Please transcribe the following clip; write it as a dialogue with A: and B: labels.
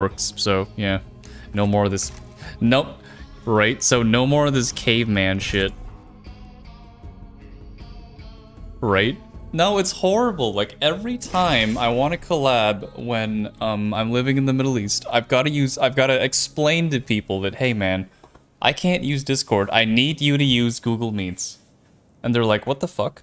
A: works. So yeah, no more of this. Nope. Right. So no more of this caveman shit. Right. No, it's horrible. Like every time I want to collab when um I'm living in the Middle East, I've got to use I've got to explain to people that hey man, I can't use Discord. I need you to use Google Meets. And they're like, "What the fuck?"